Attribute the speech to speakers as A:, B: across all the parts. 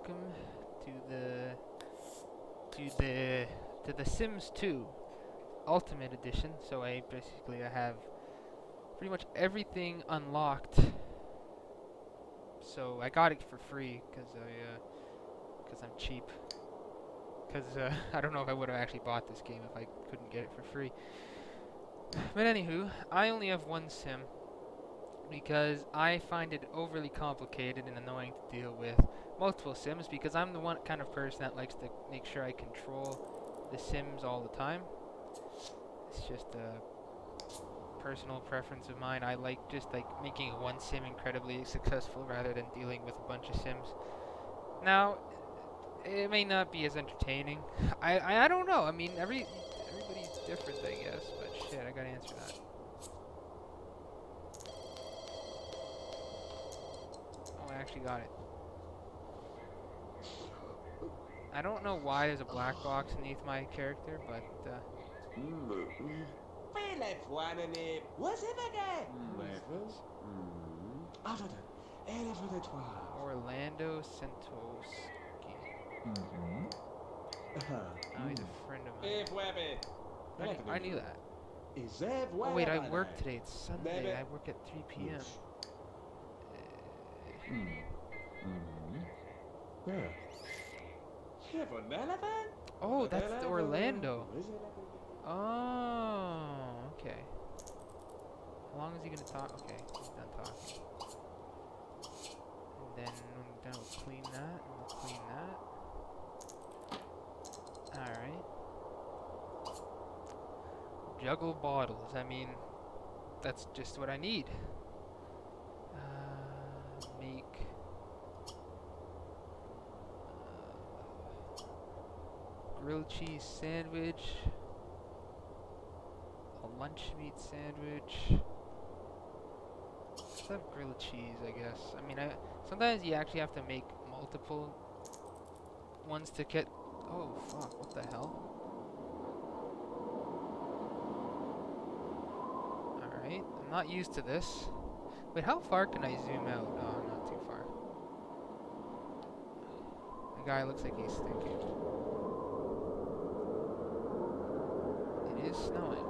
A: welcome to the to the to the Sims 2 Ultimate Edition. So I basically I have pretty much everything unlocked. So I got it for free because I because I'm cheap. Because uh, I don't know if I would have actually bought this game if I couldn't get it for free. But anywho, I only have one sim because I find it overly complicated and annoying to deal with multiple sims because I'm the one kind of person that likes to make sure I control the sims all the time. It's just a personal preference of mine. I like just like making one sim incredibly successful rather than dealing with a bunch of sims. Now, it may not be as entertaining. I I, I don't know. I mean, every everybody's different, I guess. But shit, I gotta answer that. Oh, I actually got it. I don't know why there's a black box beneath my character, but uh. Orlando Santos.
B: Mm-hmm.
A: Oh, he's a friend of mine. I, I knew that. Oh wait, I work today. It's Sunday. I work at 3 p.m.
B: Mm-hmm. Yeah.
C: Heaven elephant?
A: Oh, that's the Orlando. Oh, okay. How long is he gonna talk? Okay, he's done talking. And then, then we'll clean that, and we'll clean that. Alright. Juggle bottles. I mean, that's just what I need. Uh, make. Uh, grilled cheese sandwich a lunch meat sandwich. Let's have grilled cheese, I guess. I mean, I sometimes you actually have to make multiple ones to get. Oh fuck! What the hell? All right, I'm not used to this. Wait, how far can I zoom out? Oh, not too far. The guy looks like he's thinking. It is snowing.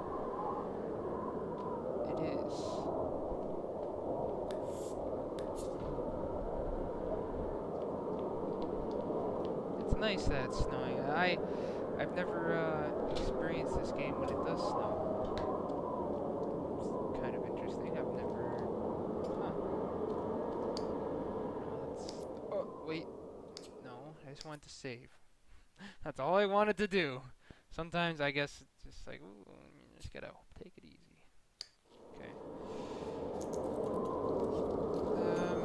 A: It is. It's nice that it's snowing. I, I've never uh, experienced this game when it does snow. It's kind of interesting. I've never. Huh. Oh wait. No, I just wanted to save. That's all I wanted to do. Sometimes I guess it's like, ooh, you just gotta take it easy. Okay. Um,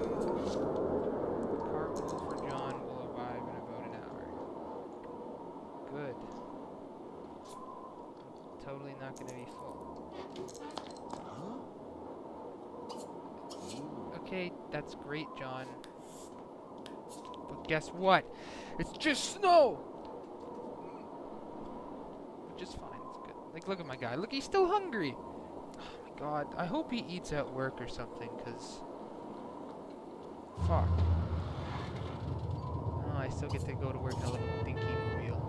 A: carpool for John will arrive in about an hour. Good. I'm totally not gonna be full. Okay, that's great, John. But guess what? It's just snow! Just fine, it's good. Like, look at my guy. Look, he's still hungry! Oh my god, I hope he eats at work or something, because... Fuck. Oh, I still get to go to work in a little dinky mobile.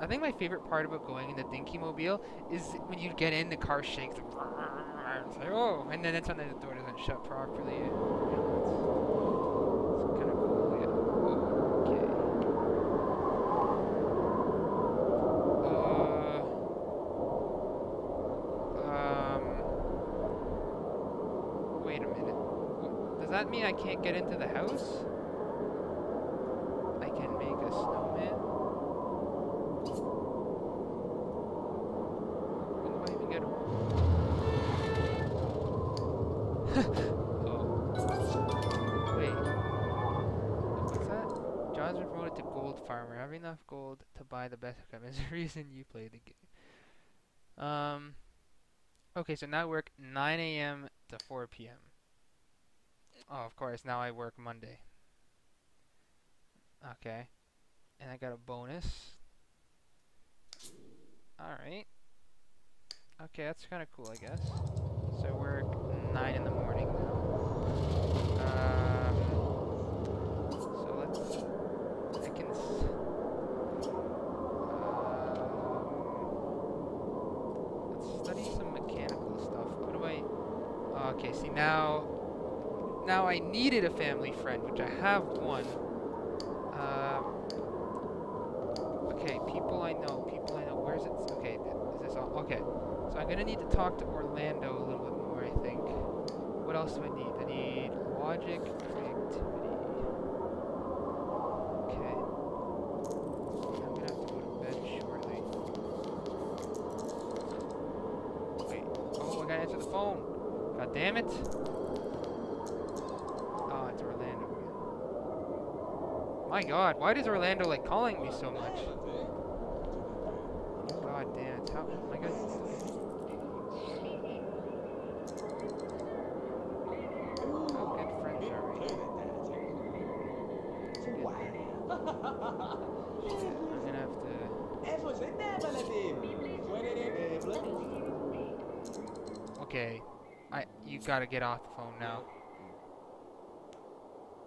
A: I think my favorite part about going in the dinky mobile is when you get in, the car shakes. It's like, oh, and then sometimes the door doesn't shut properly. You know, it's, it's kind of cool. Yeah. Okay. Uh, um. Wait a minute. Wh- Does that mean I can't get into the house? I can make a snowman? When do I even get oh. Wait. What's that? John's been promoted to gold farmer. Having enough gold to buy the best equipment is the reason you play the game. Um. Okay, so now work 9 a.m. to 4 p.m. Oh, of course, now I work Monday. Okay. And I got a bonus. Alright. Okay, that's kind of cool, I guess. So we're 9 in the morning now. Um, so let's... I can... Um, let's study some mechanical stuff. What do I... Oh, okay, see, now now I needed a family friend, which I have one. Um, okay, people I know, people I know. Where's it? Okay, is this all? Okay, so I'm gonna need to talk to Orlando a little bit more. I think. What else do I need? I need logic, creativity. Okay. I'm gonna have to go to bed shortly. Wait. Oh, I gotta answer the phone. God damn it. Oh, it's Orlando again. My god, why does Orlando like calling me so much? God damn it. How oh am I gonna How good friends are we? I'm gonna have to Okay. I you gotta get off the phone now.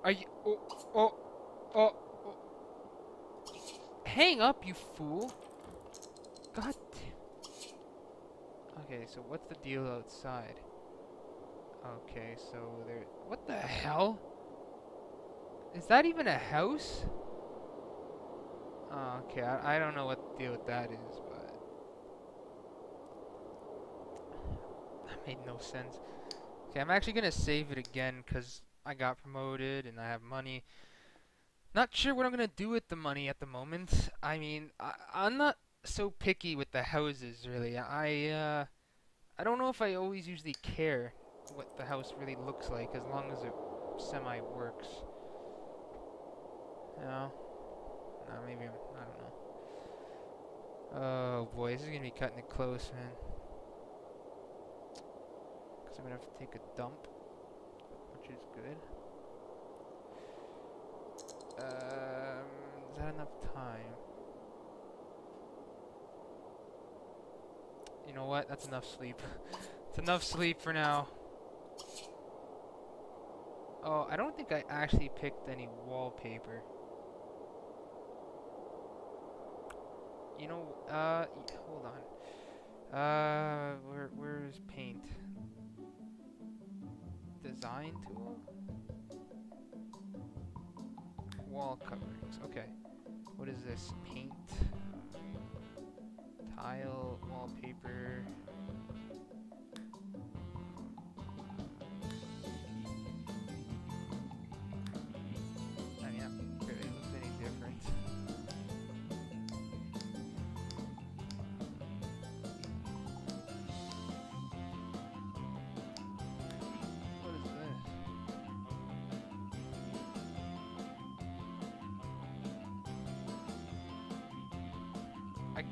A: Are you oh oh oh, oh. Hang up, you fool. God damn. Okay, so what's the deal outside? Okay, so there what the hell? Is that even a house? Oh, okay, I, I don't know what the deal with that is, but that made no sense. Okay, I'm actually gonna save it again because I got promoted and I have money. Not sure what I'm gonna do with the money at the moment. I mean, I, I'm not so picky with the houses really. I uh, I don't know if I always usually care what the house really looks like as long as it semi works. You know? No, maybe I'm, I don't know. Oh boy, this is gonna be cutting it close, man. Cause I'm gonna have to take a dump, which is good. Um, is that enough time? You know what? That's enough sleep. it's enough sleep for now. Oh, I don't think I actually picked any wallpaper. You know, uh, hold on. Uh, where, where's paint? Design tool? Wall coverings, okay. What is this? Paint? Uh, tile, wallpaper.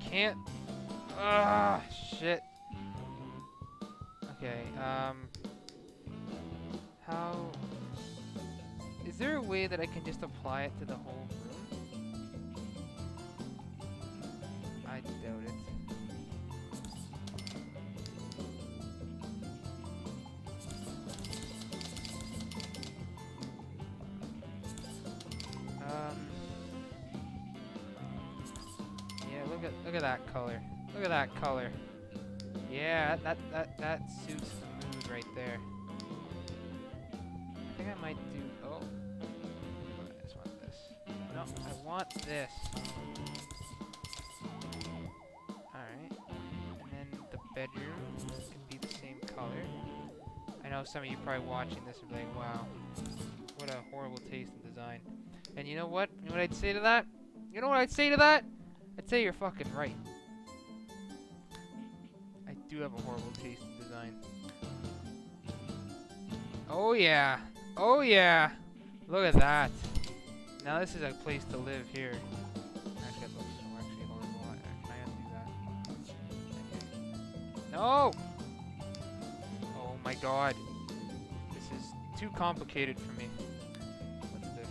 A: Can't. Ah, shit. Okay, um. How. Is there a way that I can just apply it to the whole know some of you probably watching this and be like, "Wow, what a horrible taste in design." And you know what? You know what I'd say to that? You know what I'd say to that? I'd say you're fucking right. I do have a horrible taste in design. Oh yeah. Oh yeah. Look at that. Now this is a place to live here. Actually, actually. No! Oh my god. Too complicated for me. What's this?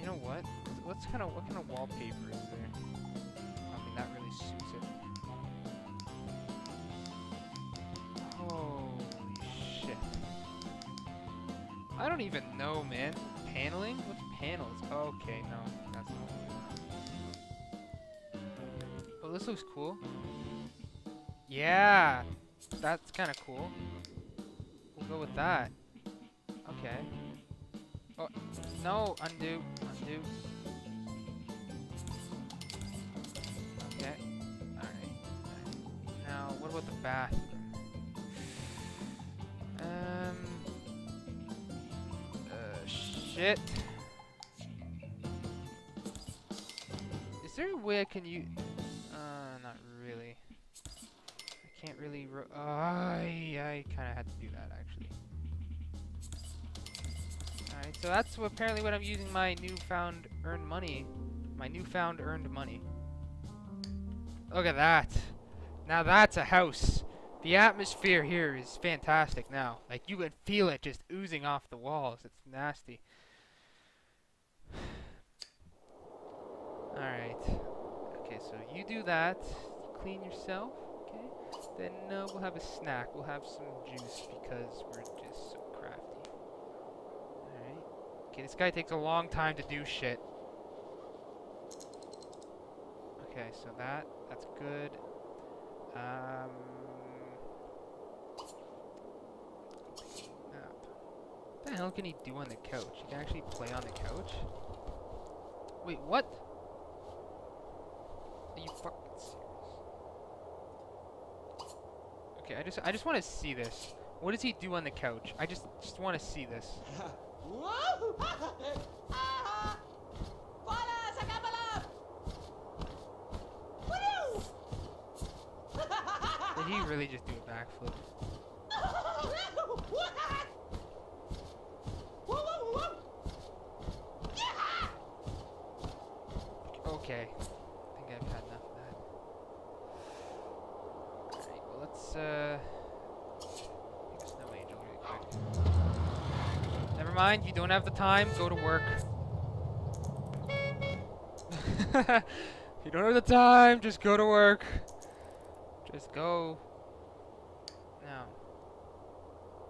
A: You know what? What's kind of what kind of wallpaper is there? I mean, that really suits it. Holy shit! I don't even know, man. Paneling? What's panels? Okay, no, that's not. what. Oh, this looks cool. Yeah, that's kind of cool. Go with that. Okay. Oh, no, undo, undo. Okay. Alright. Now, what about the bathroom? Um. Uh, shit. Is there a way I can use? Can't really. Ro I I kind of had to do that actually. All right, so that's wh- apparently what I'm using my newfound earned money, my newfound earned money. Look at that. Now that's a house. The atmosphere here is fantastic now. Like you can feel it just oozing off the walls. It's nasty. Alright. Okay, so you do that. Clean yourself. Then uh, we'll have a snack. We'll have some juice because we're just so crafty. Alright. Okay, this guy takes a long time to do shit. Okay, so that that's good. Um. What the hell can he do on the couch? He can actually play on the couch? Wait, what? Are you fucking serious? Okay, I just I just want to see this. What does he do on the couch? I just just want to see this. Did he really just do a backflip? Okay. I think I've had enough of that. Alright, well let's uh make a snow angel really quick. You don't have the time, go to work. you don't have the time, just go to work. Just go. Now,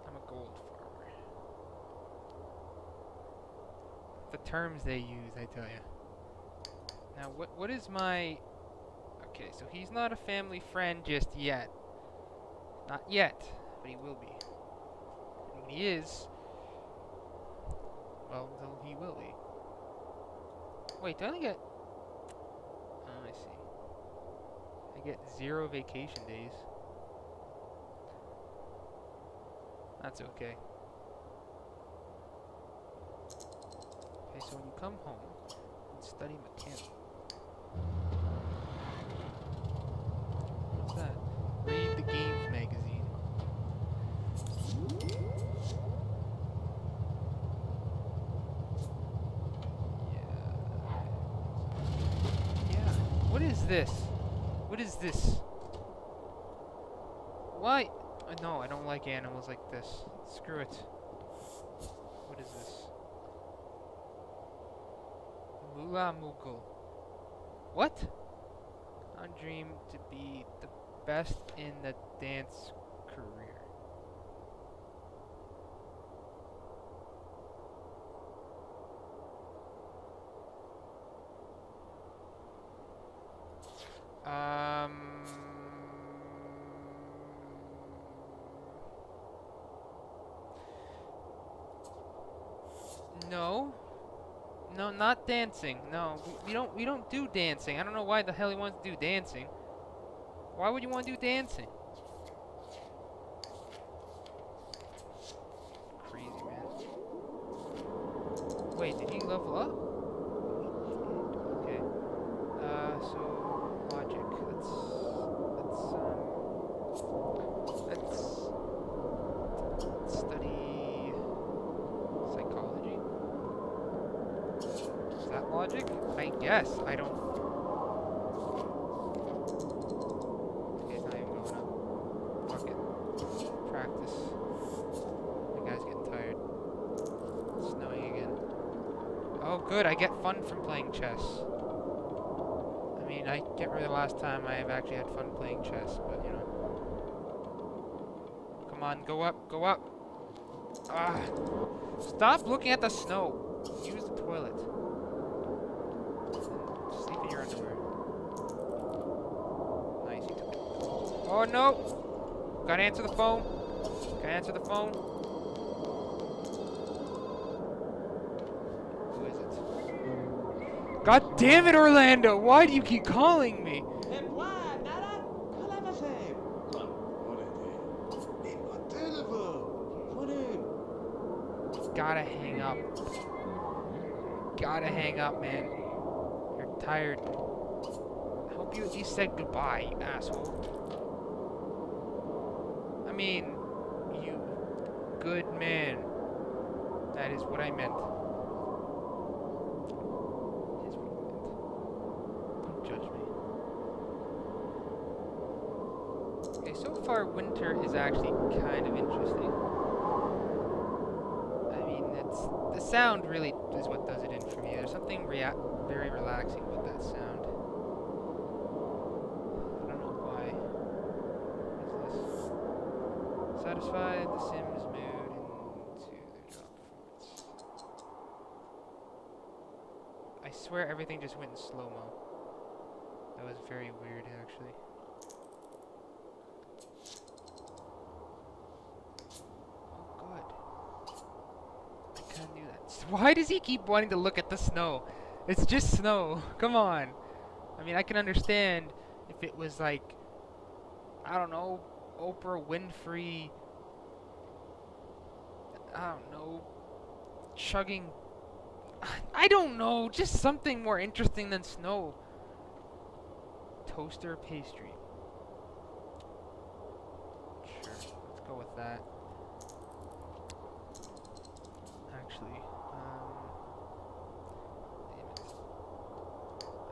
A: I'm a gold farmer. The terms they use, I tell you. Now, what what is my... Okay, so he's not a family friend just yet. Not yet, but he will be. And when he is, well, then he will be. Wait, do I only get... Oh, I see. I get zero vacation days. That's okay. Okay, so when you come home and study mechanics, What's that? Read the games magazine. Yeah. Yeah. What is this? What is this? Why? Uh, no, I don't like animals like this. Screw it. What is this? Mula Mughal. What? I dream to be the best in the dance career. Um. No. No, not dancing. No, we, don't. We don't do dancing. I don't know why the hell he wants to do dancing. Why would you want to do dancing? Crazy man. Wait, did he level up? Okay. Uh, so logic. Let's let's um let's study psychology. Is that logic? I guess. I don't. Okay, it's not even going up. Fuck it. Practice. The guy's getting tired. It's snowing again. Oh, good. I get fun from playing chess. I mean, I can't remember the last time I have actually had fun playing chess, but you know. Come on, go up, go up. Ah. Stop looking at the snow. Use the toilet. Sleep in your underwear. Nice, you took it. Oh no! Gotta answer the phone. Gotta answer the phone. Who is it? God damn it, Orlando! Why do you keep calling me? Gotta hang up. Gotta hang up, man. You're tired. I hope you at least said goodbye, you asshole. Mean, you good man. That is what I meant. What I meant. Don't judge me. Okay, so far winter is actually kind of interesting. I mean, it's the sound really is what does it in for me. There's something very relaxing with that sound. I don't know why. What is this? The Sims mood into their job performance. I swear everything just went in slow mo. That was very weird, actually. Oh, good. I can't do that. Why does he keep wanting to look at the snow? It's just snow. Come on. I mean, I can understand if it was like, I don't know, Oprah Winfrey. I don't know, chugging. I don't know, just something more interesting than snow. Toaster pastry. Sure, let's go with that. Actually, um.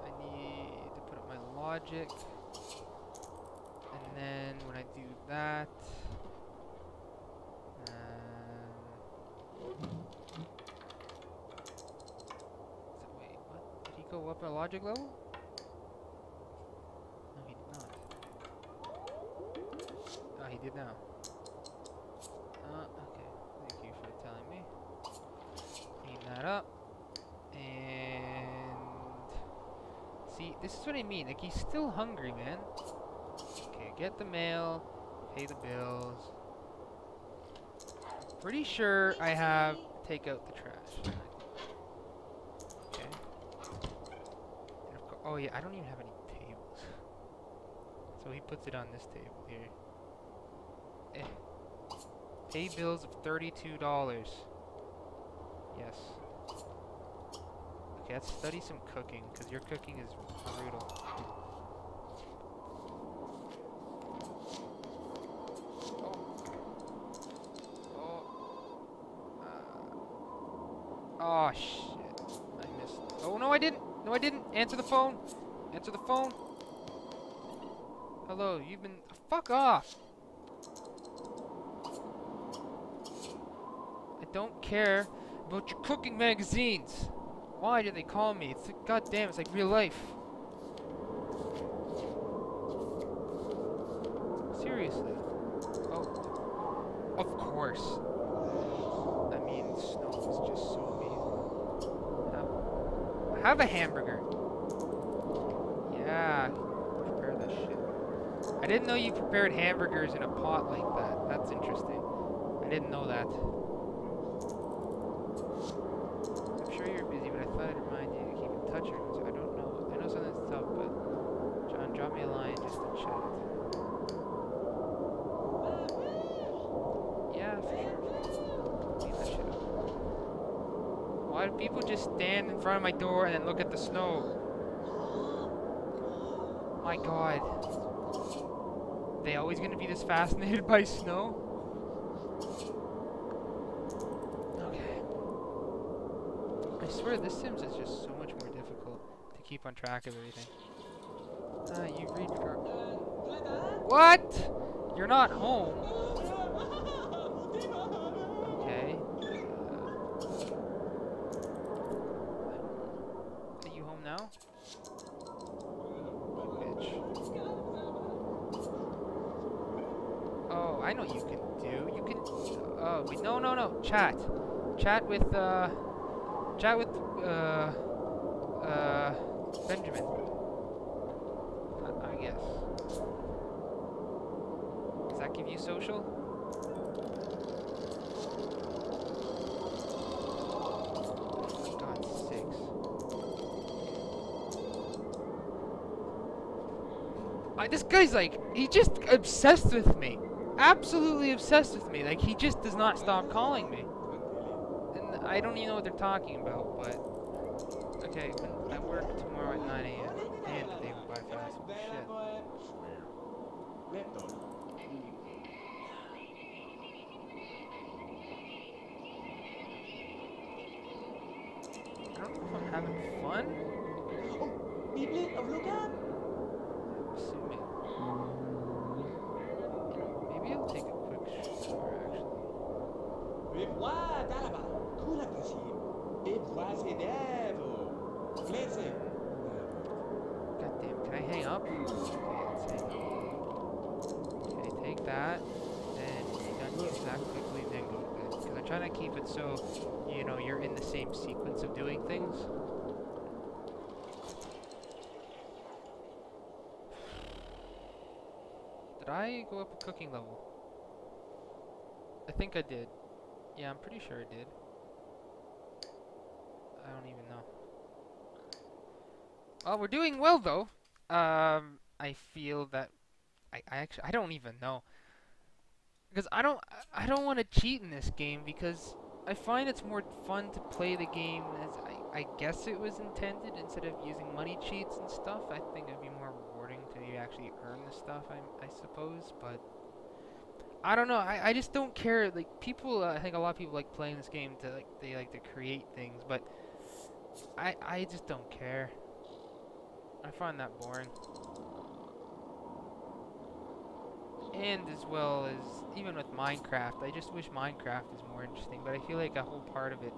A: I need to put up my logic, and then when I do that, so wait, what? Did he go up a logic level? No, he did not. Oh, he did now. Uh, okay. Thank you for telling me. Clean that up. And... See, this is what I mean. Like, he's still hungry, man. Okay, get the mail. Pay the bills. Pretty sure I have... Take out the trash. Okay. Oh yeah, I don't even have any tables. So he puts it on this table here. Eh. Pay bills of thirty-two dollars. Yes. Okay, let's study some cooking, because your cooking is brutal. Oh. Oh. Uh. Oh, shit. I missed. Oh, no, I didn't. No, I didn't. Answer the phone. Answer the phone. Hello, you've been. Fuck off. I don't care about your cooking magazines. Why do they call me? It's like, goddamn, it's like real life. Seriously. Oh. Of course. I mean, snow is just so amazing. Have, have a hamburger. Yeah. Prepare that shit. I didn't know you prepared hamburgers in a pot like that. That's interesting. I didn't know that. I'm sure you're busy, but I thought I'd remind you to keep in touch so I don't know. I know something's tough, but John, drop me a line just to chat. Yeah, for sure. Why do people just stand in front of my door and then look at the snow? My god. They always gonna be this fascinated by snow? Okay. I swear this Sims is just so much more difficult to keep on track of everything. Ah, you read your... What? You're not home. Okay. Uh, are you home now? Bitch. Oh, I know what you can do. You can. Oh, wait, no, no, no. Chat. Chat with, uh. Chat with, uh. Uh. Benjamin. I, I guess. Does that give you social? I, this guy's like, he just obsessed with me. Absolutely obsessed with me. Like, he just does not stop calling me. I don't even know what they're talking about, but... Okay, when I work tomorrow at 9 a.m. And the day went by fast. Shit. I don't know if I'm having fun.
C: Biblit of Lugan!
A: Assuming. Maybe I'll take a quick shower, actually.
C: Et moi, Dalaba, Kula Kasim. Et voici Devo. Blessing.
A: God damn, can I hang up? Okay, let's hang up. Okay, take that. Then you use that quickly, then go to bed. Because I'm trying to keep it so, you know, you're in the same sequence of doing things. Did I go up a cooking level? I think I did. Yeah, I'm pretty sure I did. I don't even know. Well, we're doing well though. Um, I feel that I, I actually I don't even know because I don't I don't want to cheat in this game because I find it's more fun to play the game as I, I guess it was intended instead of using money cheats and stuff. I think it'd be more rewarding to actually earn the stuff. I I suppose, but I don't know. I, I just don't care. Like people, uh, I think a lot of people like playing this game to like they like to create things, but I I just don't care. I find that boring. And as well as even with Minecraft, I just wish Minecraft is more interesting. But I feel like a whole part of it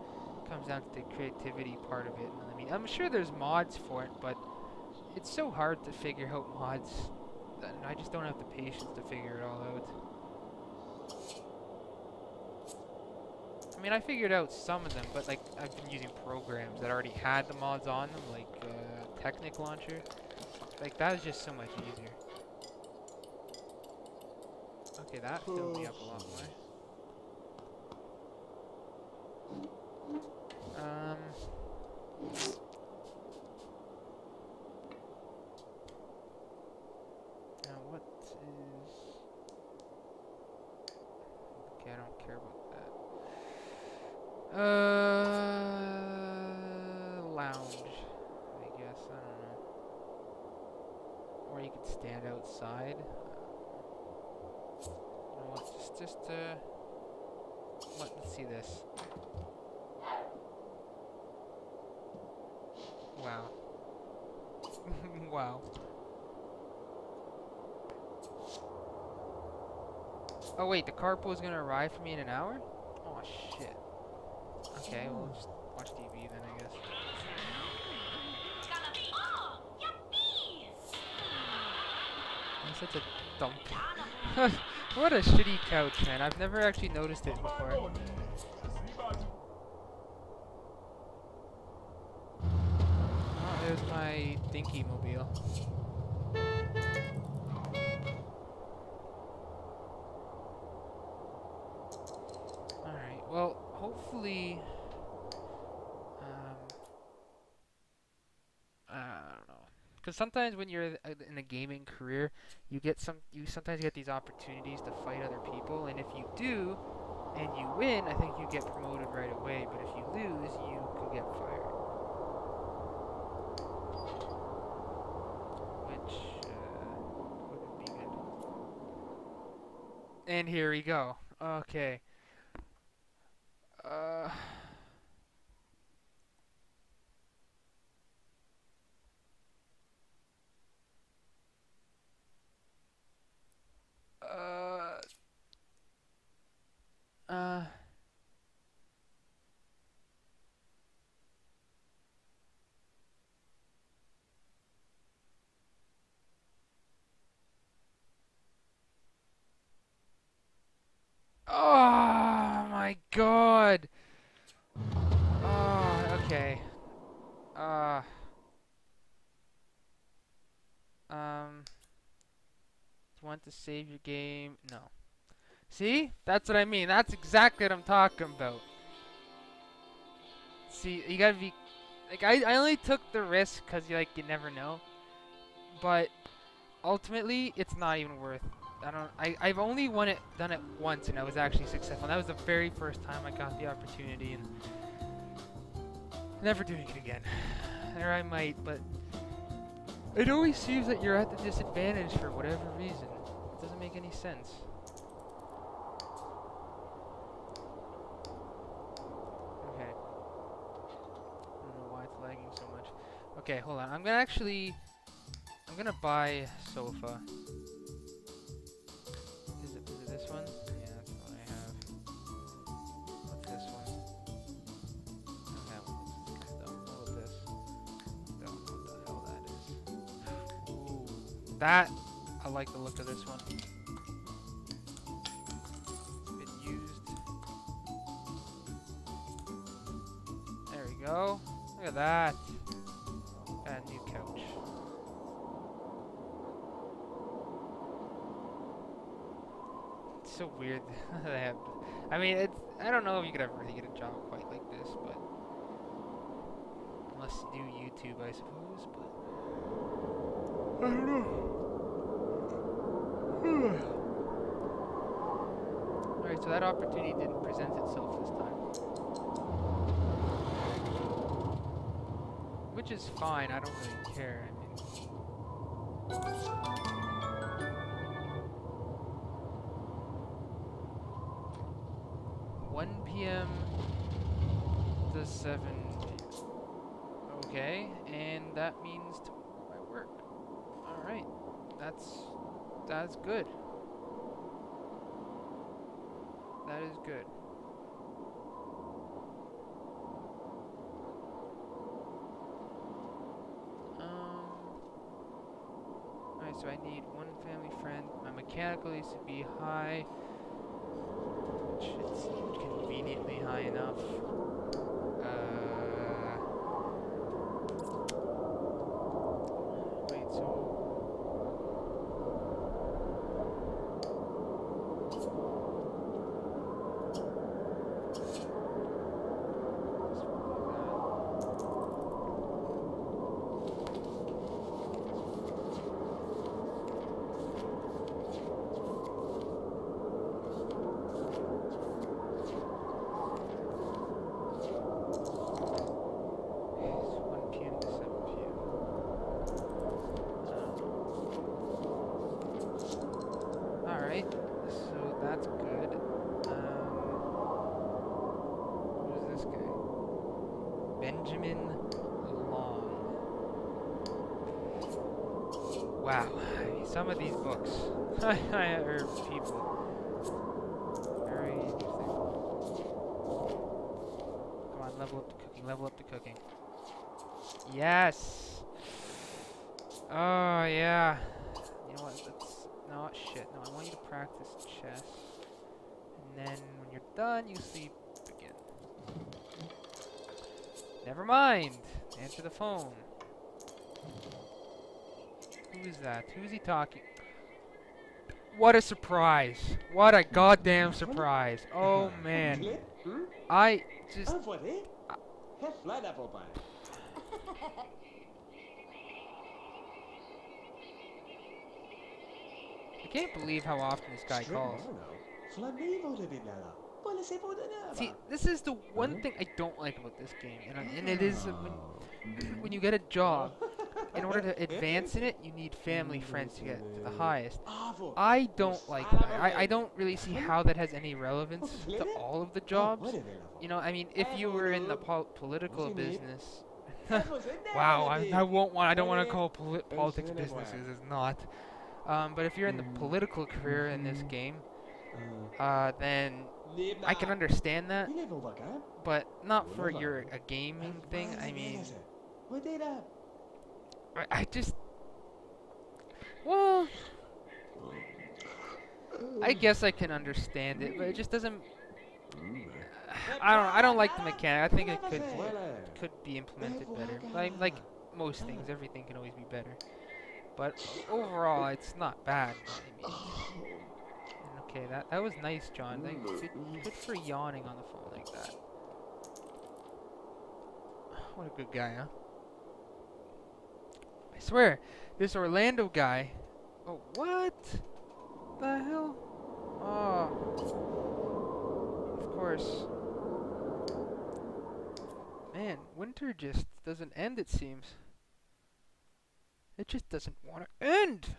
A: comes down to the creativity part of it. I mean, I'm sure there's mods for it, but it's so hard to figure out mods. that I just don't have the patience to figure it all out. I mean, I figured out some of them, but like I've been using programs that already had the mods on them, like uh, Technic Launcher. Like that is just so much easier. Okay, that filled me up a lot more. Um. Now what is? Okay, I don't care about that. Uh, lounge. I guess I don't know. Or you could stand outside. You know what? Just, just uh. What? Let's see this. Wow. wow. Oh wait, the carpool is gonna arrive for me in an hour? Oh shit. Okay, we'll just watch TV then, I guess. I'm such a dump. what a shitty couch, man. I've never actually noticed it before. Oh, there's my dinky mobile. Alright, well, hopefully... Um, I don't know. Because sometimes when you're uh, in a gaming career, you get some, you sometimes get these opportunities to fight other people, and if you do, and you win, I think you get promoted right away, but if you lose, you could get fired. Which, uh, wouldn't be good. And here we go. Okay. Uh... Uh... Uh... Oh my god! Oh, okay. Uh... Um... you to save your game? No. See? That's what I mean. That's exactly what I'm talking about. See, you gotta be like I, I only took the risk because you like you never know. But ultimately, it's not even worth. I don't. I I've only won it done it once, and I was actually successful. That was the very first time I got the opportunity, and never doing it again. Or I might, but it always seems that you're at the disadvantage for whatever reason. Doesn't make any sense. Okay. I don't know why it's lagging so much. Okay, hold on. I'm gonna actually... I'm gonna buy sofa. Is it, is it this one? Yeah, that's what I have. What's this one? Okay, don't what this. Don't know what the hell that is. Ooh, that I like the look of this one. Been used. There we go. Look at that. Got a new couch. It's so weird they have. I mean, it's. I don't know if you could ever really get a job quite like this, but unless you do YouTube, I suppose. But I don't know. Alright, so that opportunity didn't present itself this time. Which is fine, I don't really care. I mean, 1 p.m. to 7 Okay, and that means tomorrow I work. Alright, that's that's good. That is good. Um. Alright, so I need one family friend. My mechanical needs to be high. Which it's conveniently high enough. Uh. Wait, so. Let's do that. It's 1 p.m. to 7 p.m. Alright, so that's good. Um, who's this guy? Benjamin Long. Wow, some of these books, or people, very interesting. Come on, level up the cooking, level up the cooking. Yes! Oh, yeah. You know what, that's, no, shit, no, I want you to practice chess. And then, when you're done, you sleep again. Never mind! Answer the phone. Who is that? Who is he talking? What a surprise! What a goddamn surprise! Oh man?
C: Hmm?
A: I just
C: Un volet? Hef là d'apple pie.
A: I can't believe how often this guy calls.
C: Flamevo de Vinella. Volessevo de Neva.
A: See, this is the one thing I don't like about this game, and, I- and it is uh, when when you get a job. In order to advance in it, you need family friends to get to the highest. I don't like that. I, I don't really see how that has any relevance to all of the jobs. You know, I mean, if you were in the pol- political business, wow, I, I won't want. I don't want to call poli- politics businesses. It's not. Um, but if you're in the political career in this game, uh, then I can understand that, but not for your a gaming thing. I mean, I, I just, well, I guess I can understand it, but it just doesn't. I don't. I don't like the mechanic. I think it could could be implemented better. Like like most things, everything can always be better. But overall, it's not bad. means. And okay, that that was nice, John. Like, good for yawning on the phone like that. What a good guy, huh? I swear, this Orlando guy. Oh, what? The hell? Oh. Of course. Man, winter just doesn't end, it seems. It just doesn't want to end!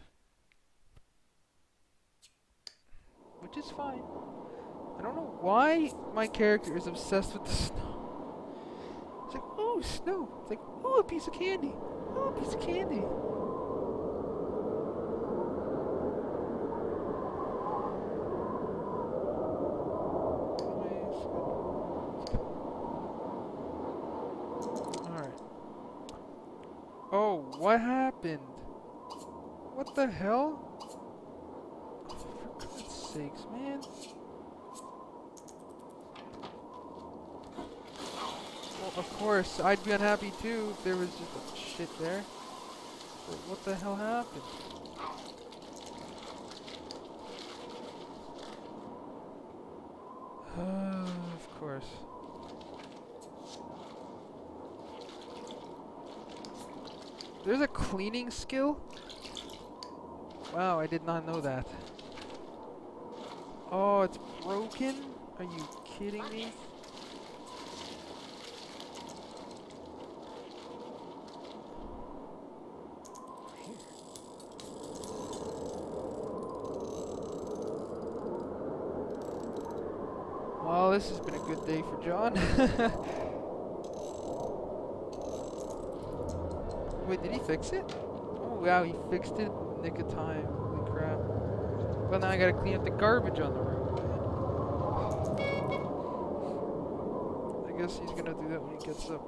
A: Which is fine. I don't know why my character is obsessed with the snow. It's like, oh, snow. It's like, oh, a piece of candy. Piece of candy. Oh, what happened? What the hell? For God's sakes, man. Well, of course, I'd be unhappy too if there was just a shit there. What the hell happened? of course. There's a cleaning skill? Wow, I did not know that. Oh, it's broken? Are you kidding me? Well, this has been a good day for John. Wait, did he fix it? Oh wow, he fixed it nick of time. Holy crap. Well, now I gotta clean up the garbage on the road. I guess he's gonna do that when he gets up.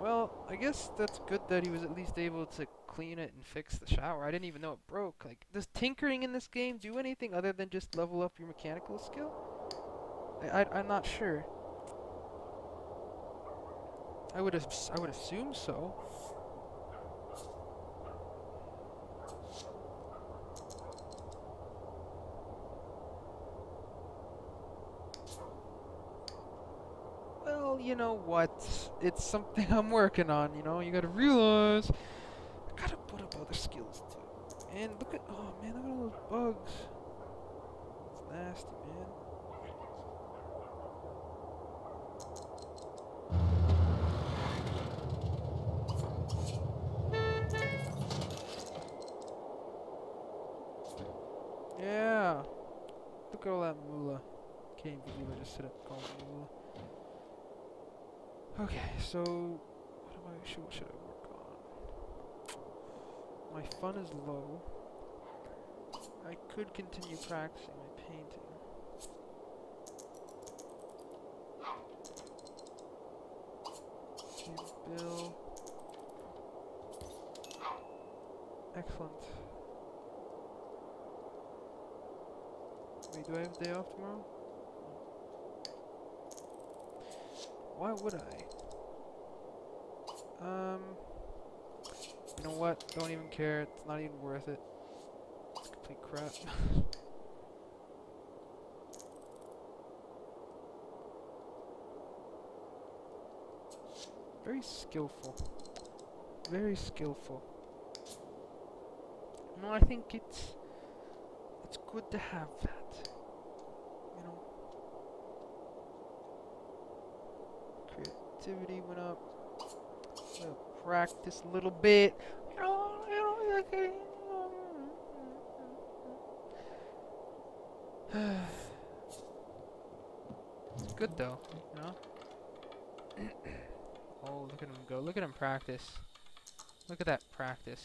A: Well, I guess that's good that he was at least able to clean it and fix the shower. I didn't even know it broke. Like, does tinkering in this game do anything other than just level up your mechanical skill? I, I, I'm not sure. I would I would assume so. Well, you know what? It's something I'm working on, you know? You gotta realize other skills too. And look at oh man, look at all those bugs. It's nasty, man. Yeah. Look at all that moolah. Can't believe I just set up called moolah. Okay, so what am I what should I? My fun is low. I could continue practicing my painting. Bill. Excellent. Wait, do I have a day off tomorrow? Why would I? Um, you know what? Don't even care. It's not even worth it. It's complete crap. Very skillful. Very skillful. No, I think it's it's good to have that. You know. Creativity went up. Gotta practice a little bit. You know, you know, like, uh, It's good though, you know? oh, look at him go. Look at him practice. Look at that practice.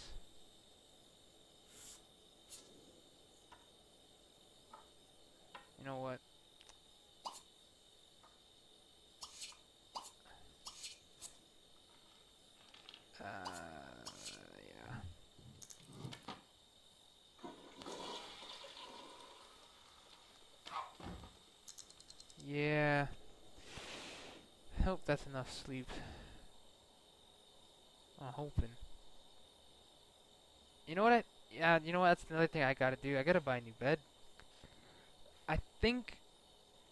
A: You know what? Uh, yeah. Yeah. hope that's enough sleep. I'm hoping. You know what I? Yeah, you know what? That's another thing I gotta do. I gotta buy a new bed. I think,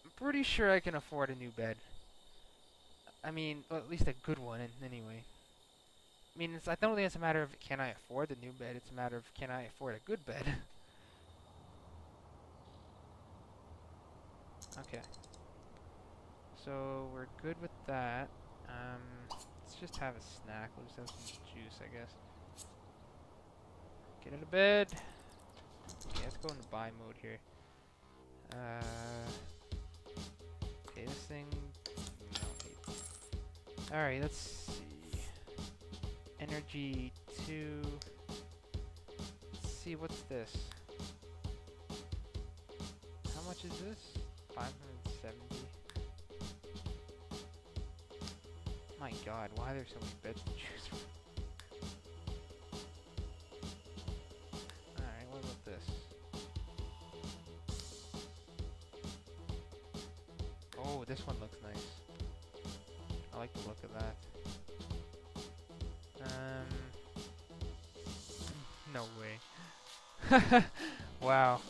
A: I'm pretty sure I can afford a new bed. I mean, well, at least a good one, an- anyway. I mean, I don't think it's a matter of can I afford the new bed. It's a matter of can I afford a good bed. okay. So we're good with that. Um, let's just have a snack. We'll just have some juice, I guess. Get out of bed. Okay, let's go into buy mode here. Uh, okay, this thing... Alright, let's see. Energy 2... Let's see, what's this? How much is this? 570? Oh my God, why are there so many beds to choose from? Alright, what about this? Oh, this one looks nice. I like the look of that. Um, no way. wow.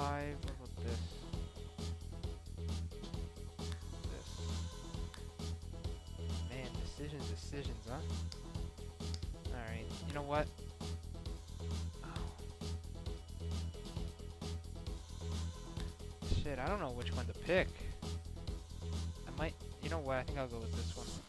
A: Five. What about this? This. Man, decisions, decisions, huh? All right. You know what? Shit, I don't know which one to pick. I might. You know what? I think I'll go with this one.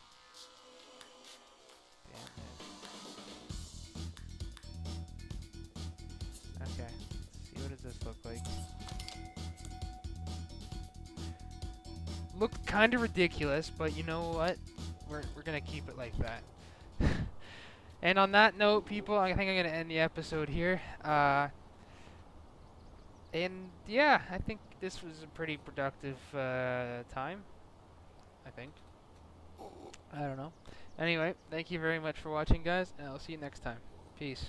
A: Kind of ridiculous, but you know what? We're we're gonna keep it like that. and on that note, people, I think I'm gonna end the episode here. Uh, and yeah, I think this was a pretty productive uh, time. I think. I don't know. Anyway, thank you very much for watching, guys, and I'll see you next time. Peace.